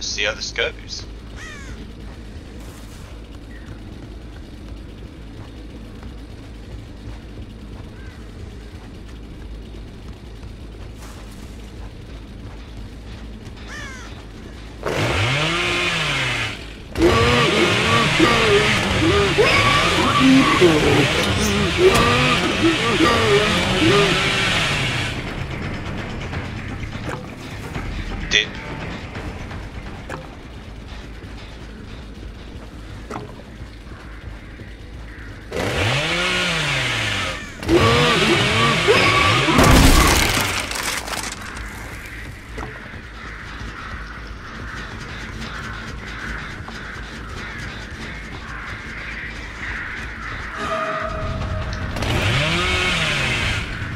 let's see how this goes. Did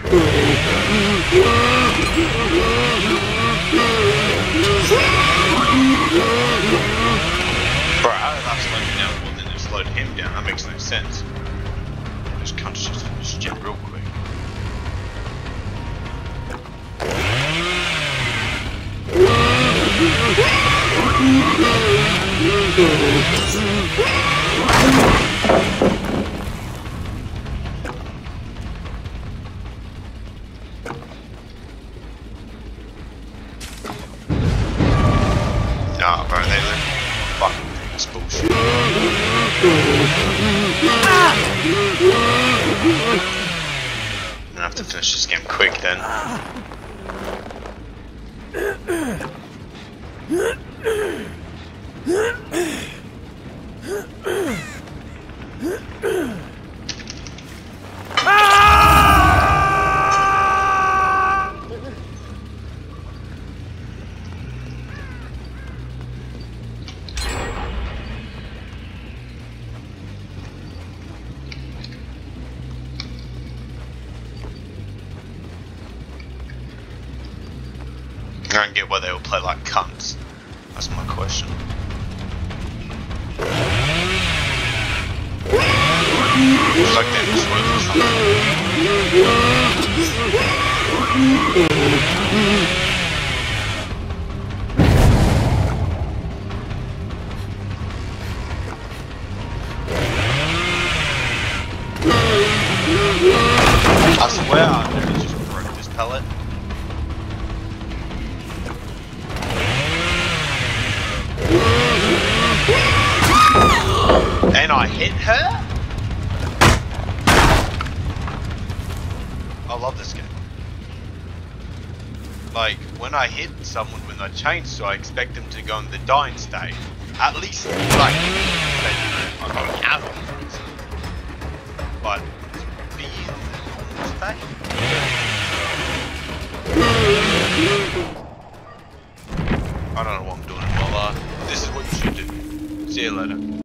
Bro, how down more than it slowed him down? That makes no sense. Just real quick. Nah, fucking bullshit. I'm gonna have to finish this game quick then. I don't get why they all play like cunts. That's my question. It's like they're just worth. I swear I nearly just broke this pellet. I hit her? I love this game. Like, when I hit someone with a chainsaw, I expect them to go in the dying state. At least, like, I'm out of it. But, be in the state? I don't know what I'm doing. Uh, this is what you should do. See you later.